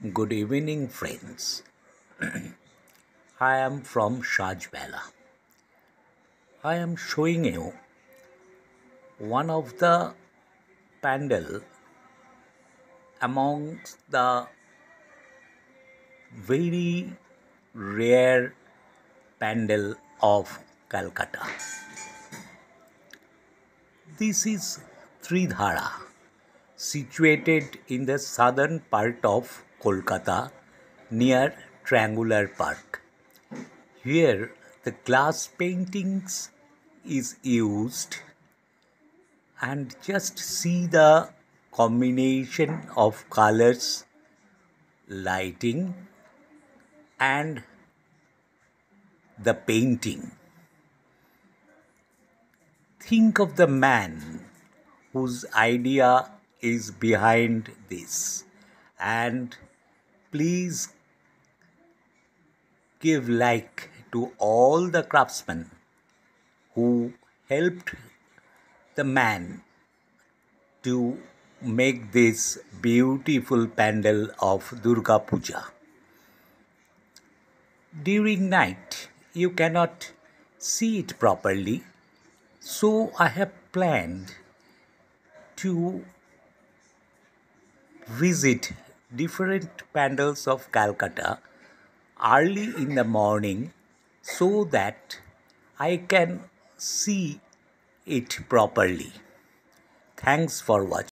Good evening, friends. I am from Sanj Bela. I am showing you one of the pandal amongst the very rare pandal of Calcutta. This is Tridhara, situated in the southern part of Kolkata near Triangular Park. Here the glass paintings is used and just see the combination of colors, lighting and the painting. Think of the man whose idea is behind this and please give like to all the craftsmen who helped the man to make this beautiful pandal of Durga Puja. During night, you cannot see it properly, so I have planned to visit different pandals of Calcutta early in the morning so that I can see it properly. Thanks for watching.